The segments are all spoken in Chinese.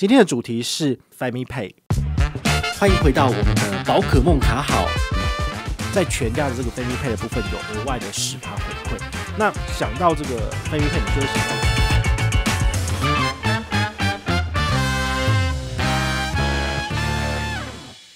今天的主题是 Family Pay，欢迎回到我们的宝可梦卡好，在全家的这个 Family Pay 的部分有额外的十趴回馈。那想到这个 Family Pay，你就会想到。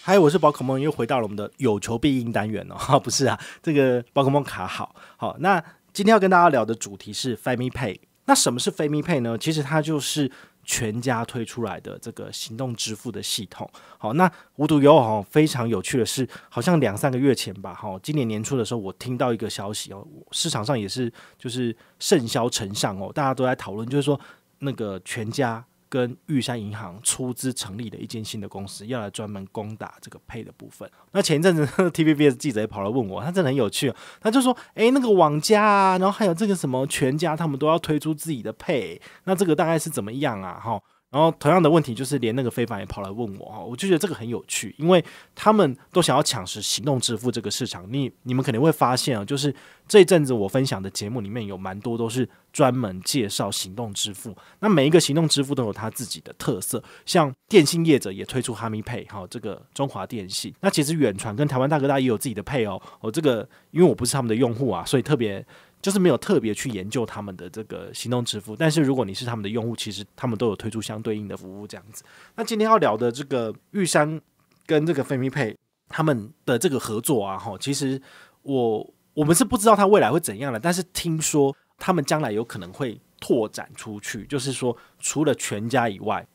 嗨，我是宝可梦，又回到了我们的有求必应单元哦。不是啊，这个宝可梦卡好好。那今天要跟大家聊的主题是 Family Pay。那什么是 Family Pay 呢？其实它就是全家推出来的这个行动支付的系统。好，那无独有偶，非常有趣的是，好像两三个月前吧，哈，今年年初的时候，我听到一个消息哦，市场上也是就是盛销成上哦，大家都在讨论，就是说那个全家。跟玉山银行出资成立的一间新的公司，要来专门攻打这个配的部分。那前一阵子 TVBS 记者也跑来问我，他真的很有趣，他就说：“诶，那个网家啊，然后还有这个什么全家，他们都要推出自己的配，那这个大概是怎么样啊？”哈。然后同样的问题就是，连那个非凡也跑来问我哈，我就觉得这个很有趣，因为他们都想要抢食行动支付这个市场。你你们肯定会发现啊，就是这一阵子我分享的节目里面有蛮多都是专门介绍行动支付。那每一个行动支付都有它自己的特色，像电信业者也推出哈密配哈，这个中华电信。那其实远传跟台湾大哥大也有自己的配哦。我这个因为我不是他们的用户啊，所以特别。就是没有特别去研究他们的这个行动支付，但是如果你是他们的用户，其实他们都有推出相对应的服务这样子。那今天要聊的这个玉山跟这个飞米配他们的这个合作啊，哈，其实我我们是不知道它未来会怎样的，但是听说他们将来有可能会拓展出去，就是说除了全家以外，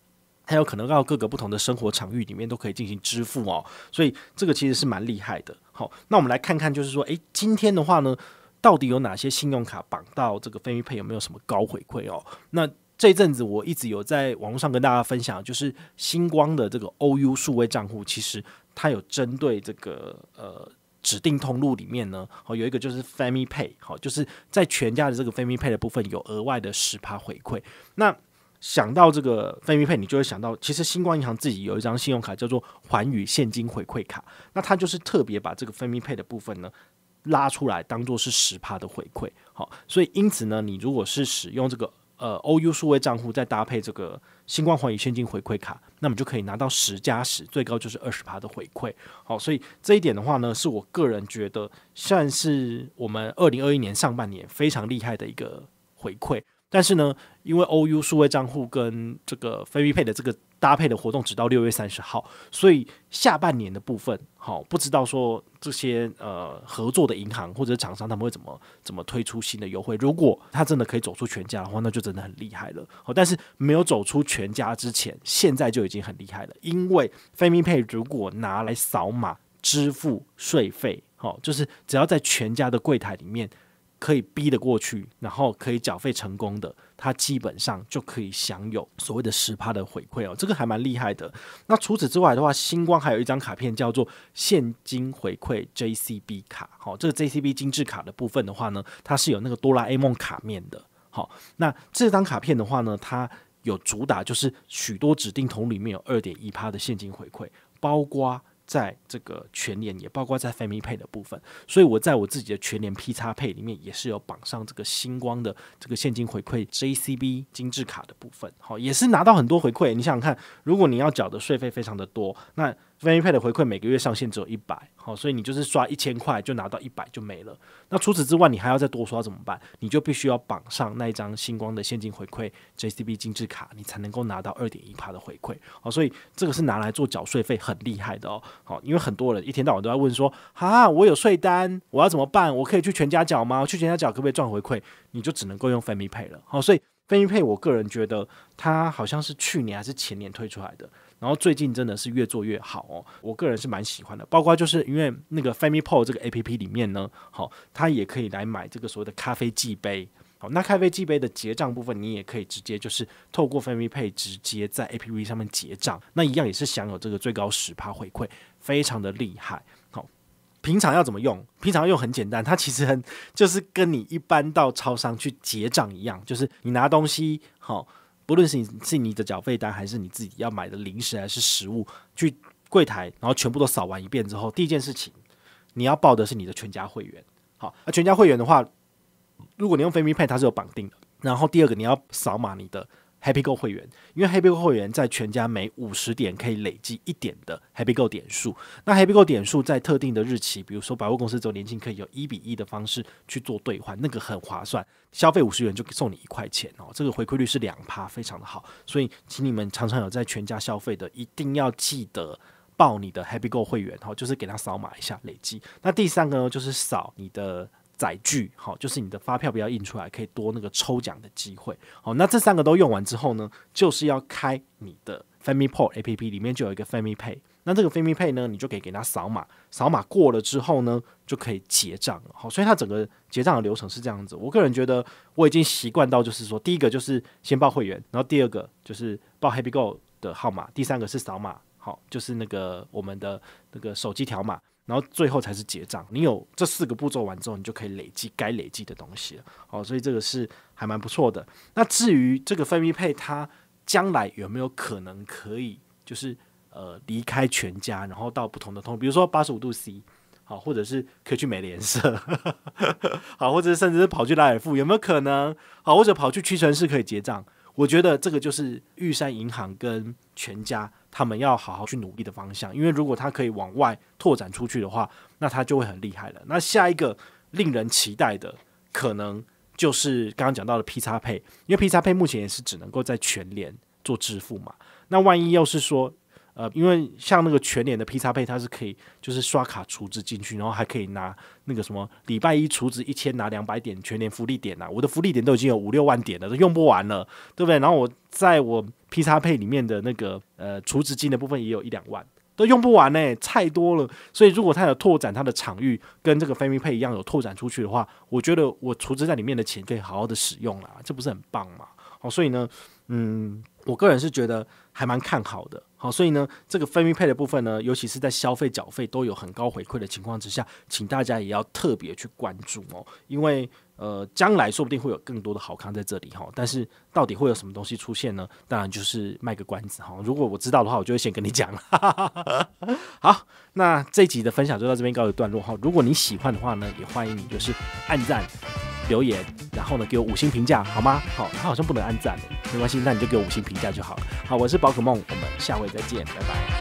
还有可能到各个不同的生活场域里面都可以进行支付哦。所以这个其实是蛮厉害的。好，那我们来看看，就是说，诶，今天的话呢？到底有哪些信用卡绑到这个飞鱼配有没有什么高回馈哦？那这阵子我一直有在网络上跟大家分享，就是星光的这个 OU 数位账户，其实它有针对这个呃指定通路里面呢，哦有一个就是 Family Pay，好，就是在全家的这个 Family Pay 的部分有额外的十趴回馈。那想到这个 Family Pay，你就会想到，其实星光银行自己有一张信用卡叫做环宇现金回馈卡，那它就是特别把这个 Family Pay 的部分呢。拉出来当做是十趴的回馈，好，所以因此呢，你如果是使用这个呃 OU 数位账户，再搭配这个星光环宇现金回馈卡，那么就可以拿到十加十，最高就是二十趴的回馈，好，所以这一点的话呢，是我个人觉得算是我们二零二一年上半年非常厉害的一个回馈。但是呢，因为 OU 数位账户跟这个飞币配的这个搭配的活动只到六月三十号，所以下半年的部分，好不知道说这些呃合作的银行或者厂商他们会怎么怎么推出新的优惠。如果他真的可以走出全家的话，那就真的很厉害了。好，但是没有走出全家之前，现在就已经很厉害了。因为飞米配如果拿来扫码支付税费，好，就是只要在全家的柜台里面。可以逼得过去，然后可以缴费成功的，它基本上就可以享有所谓的十趴的回馈哦，这个还蛮厉害的。那除此之外的话，星光还有一张卡片叫做现金回馈 JCB 卡，好，这个 JCB 精致卡的部分的话呢，它是有那个哆啦 A 梦卡面的。好，那这张卡片的话呢，它有主打就是许多指定桶里面有二点一趴的现金回馈，包括。在这个全年也包括在 Family Pay 的部分，所以我在我自己的全年 P 叉配里面也是有绑上这个星光的这个现金回馈 JCB 精致卡的部分，好，也是拿到很多回馈。你想想看，如果你要缴的税费非常的多，那 Famy Pay 的回馈每个月上限只有一百，好，所以你就是刷一千块就拿到一百就没了。那除此之外，你还要再多刷怎么办？你就必须要绑上那一张星光的现金回馈 JCB 精致卡，你才能够拿到二点一趴的回馈。好，所以这个是拿来做缴税费很厉害的哦。好，因为很多人一天到晚都在问说，啊，我有税单，我要怎么办？我可以去全家缴吗？去全家缴可不可以赚回馈？你就只能够用 Famy Pay 了。好，所以 Famy Pay 我个人觉得它好像是去年还是前年推出来的。然后最近真的是越做越好哦，我个人是蛮喜欢的。包括就是因为那个 Family Pay 这个 A P P 里面呢，好，它也可以来买这个所谓的咖啡寄杯。好，那咖啡寄杯的结账部分，你也可以直接就是透过 Family Pay 直接在 A P P 上面结账，那一样也是享有这个最高十趴回馈，非常的厉害。好，平常要怎么用？平常用很简单，它其实很就是跟你一般到超商去结账一样，就是你拿东西好。不论是你是你的缴费单，还是你自己要买的零食还是食物，去柜台，然后全部都扫完一遍之后，第一件事情你要报的是你的全家会员。好，那全家会员的话，如果你用飞米派，它是有绑定的。然后第二个，你要扫码你的 Happy Go 会员，因为 Happy Go 会员在全家每五十点可以累积一点的 Happy Go 点数。那 Happy Go 点数在特定的日期，比如说百货公司周年庆，可以有一比一的方式去做兑换，那个很划算。消费五十元就送你一块钱哦，这个回馈率是两趴，非常的好。所以，请你们常常有在全家消费的，一定要记得报你的 Happy Go 会员哦，就是给他扫码一下累积。那第三个呢，就是扫你的。载具好，就是你的发票不要印出来，可以多那个抽奖的机会。好，那这三个都用完之后呢，就是要开你的 Family Pay A P P，里面就有一个 Family Pay。那这个 Family Pay 呢，你就可以给他扫码，扫码过了之后呢，就可以结账。好，所以它整个结账的流程是这样子。我个人觉得我已经习惯到，就是说，第一个就是先报会员，然后第二个就是报 Happy Go 的号码，第三个是扫码，好，就是那个我们的那个手机条码。然后最后才是结账。你有这四个步骤完之后，你就可以累积该累积的东西了。哦，所以这个是还蛮不错的。那至于这个 Family Pay，它将来有没有可能可以就是呃离开全家，然后到不同的通，比如说八十五度 C，好，或者是可以去美联社，好，或者甚至是跑去拉尔富，有没有可能？好，或者跑去屈臣氏可以结账？我觉得这个就是玉山银行跟全家。他们要好好去努力的方向，因为如果他可以往外拓展出去的话，那他就会很厉害了。那下一个令人期待的，可能就是刚刚讲到的 P 叉配，因为 P 叉配目前也是只能够在全联做支付嘛。那万一要是说，呃，因为像那个全年的 P 叉配，它是可以就是刷卡储值进去，然后还可以拿那个什么礼拜一储值一千拿两百点全年福利点呐。我的福利点都已经有五六万点了，都用不完了，对不对？然后我在我 P 叉配里面的那个呃储值金的部分也有一两万，都用不完呢，太多了。所以如果它有拓展它的场域，跟这个 f a m i Pay 一样有拓展出去的话，我觉得我储值在里面的钱可以好好的使用啦，这不是很棒吗？好，所以呢，嗯，我个人是觉得还蛮看好的。好，所以呢，这个分米配的部分呢，尤其是在消费缴费都有很高回馈的情况之下，请大家也要特别去关注哦，因为呃，将来说不定会有更多的好康在这里哈。但是到底会有什么东西出现呢？当然就是卖个关子哈。如果我知道的话，我就会先跟你讲了。好，那这集的分享就到这边告一段落哈。如果你喜欢的话呢，也欢迎你就是按赞。留言，然后呢，给我五星评价，好吗？好，他好像不能按赞，没关系，那你就给我五星评价就好了。好，我是宝可梦，我们下回再见，拜拜。